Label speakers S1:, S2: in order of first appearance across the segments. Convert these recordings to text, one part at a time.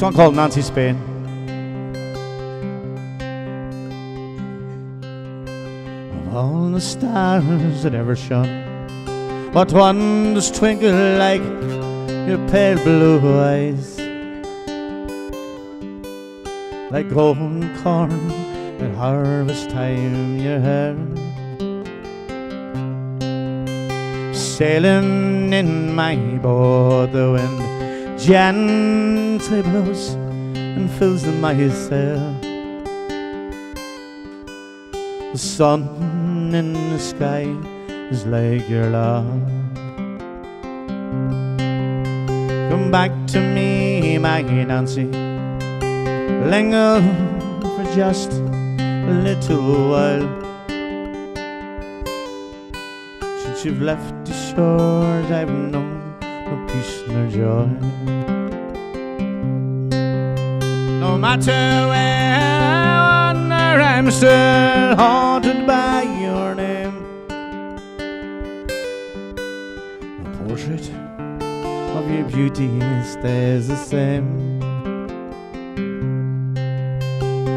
S1: song called Nancy Spain. Of all the stars that ever shone, what one does twinkle like your pale blue eyes? Like golden corn at harvest time, your hair. Sailing in my boat, the wind gently blows and fills my sail. The sun in the sky is like your love. Come back to me, my Nancy. Linger for just a little while. Since you've left the shores, I've known no peace nor joy. No matter where I wander, I'm still haunted by your name. The portrait of your beauty stays the same.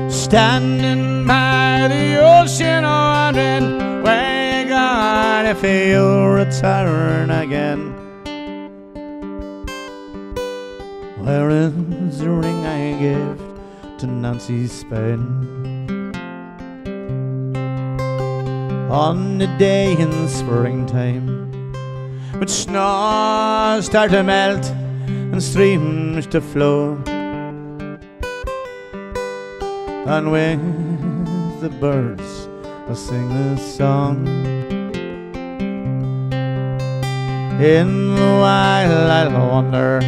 S1: Standing by the ocean, wondering where you gone if you'll return again. Where is the ring I gave to Nancy Spain? On the day in springtime, when snows start to melt and streams to flow, and with the birds will sing this song. In the wild I'll wander,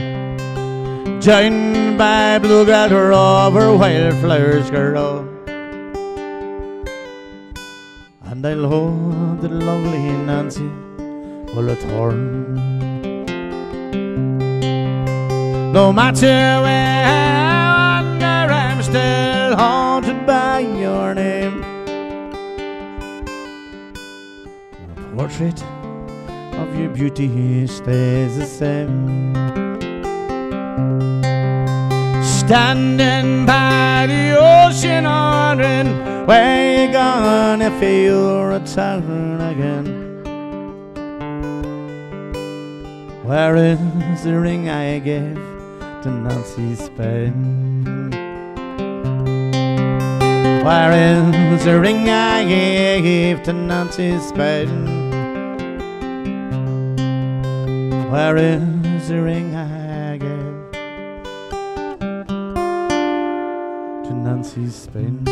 S1: joined by bluegrass over wildflowers grow. And I'll hold the lovely Nancy will return. No matter where I wander, I'm still haunted by your name. The portrait of your beauty stays the same. Standing by the ocean, wondering where you gone if you'll return again. Where is the ring I gave to Nancy Spain? Where is the ring I gave to Nancy Spain? Where is the ring I Nancy Spain?